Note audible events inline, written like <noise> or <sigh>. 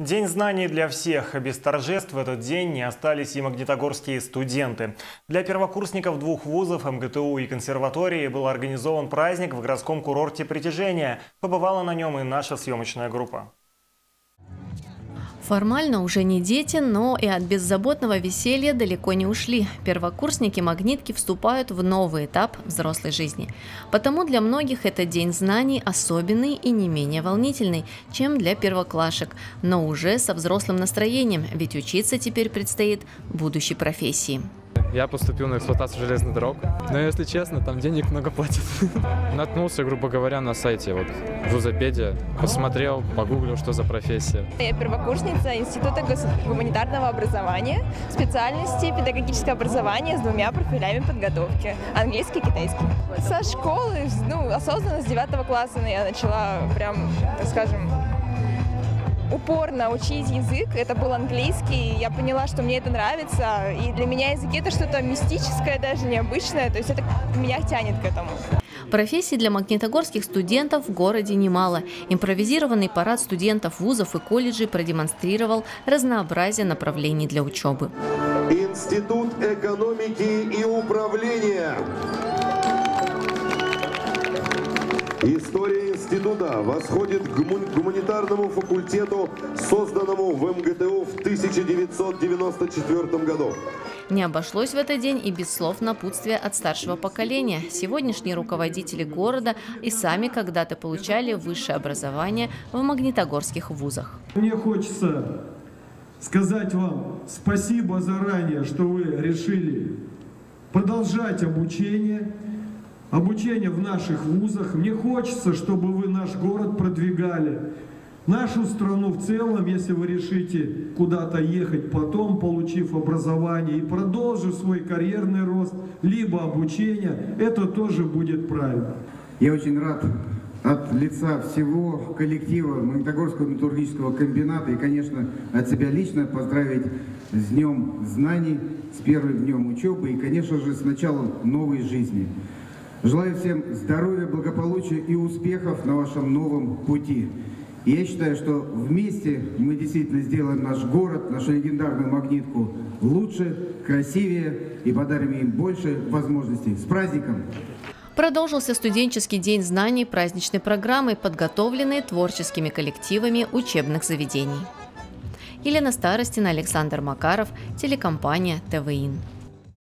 День знаний для всех. Без торжеств в этот день не остались и магнитогорские студенты. Для первокурсников двух вузов МГТУ и консерватории был организован праздник в городском курорте «Притяжение». Побывала на нем и наша съемочная группа. Формально уже не дети, но и от беззаботного веселья далеко не ушли. Первокурсники магнитки вступают в новый этап взрослой жизни. Потому для многих это день знаний особенный и не менее волнительный, чем для первоклашек, но уже со взрослым настроением, ведь учиться теперь предстоит будущей профессии. Я поступил на эксплуатацию железных дорог. Но если честно, там денег много платят. <laughs> Наткнулся, грубо говоря, на сайте вот Вузопедия. Посмотрел, погуглил, что за профессия. Я первокурсница Института гуманитарного образования, специальности педагогическое образование с двумя профилями подготовки. Английский и китайский. Со школы, ну, осознанно с девятого класса я начала прям, так скажем, упорно учить язык. Это был английский. Я поняла, что мне это нравится. И для меня язык это что-то мистическое, даже необычное. То есть это меня тянет к этому. Профессий для магнитогорских студентов в городе немало. Импровизированный парад студентов вузов и колледжей продемонстрировал разнообразие направлений для учебы. Институт экономики и управления. История института восходит к гуманитарному факультету, созданному в МГТУ в 1994 году. Не обошлось в этот день и без слов напутствия от старшего поколения. Сегодняшние руководители города и сами когда-то получали высшее образование в магнитогорских вузах. Мне хочется сказать вам спасибо заранее, что вы решили продолжать обучение, обучение в наших вузах. Мне хочется, чтобы вы наш город продвигали, нашу страну в целом, если вы решите куда-то ехать потом, получив образование и продолжив свой карьерный рост, либо обучение, это тоже будет правильно. Я очень рад от лица всего коллектива Магнитогорского металлургического комбината и, конечно, от себя лично поздравить с Днем Знаний, с первым днем учебы и, конечно же, с началом новой жизни. Желаю всем здоровья, благополучия и успехов на вашем новом пути. Я считаю, что вместе мы действительно сделаем наш город, нашу легендарную магнитку лучше, красивее и подарим им больше возможностей. С праздником! Продолжился студенческий день знаний праздничной программой, подготовленной творческими коллективами учебных заведений. Елена Старостина, Александр Макаров, телекомпания ТВИН.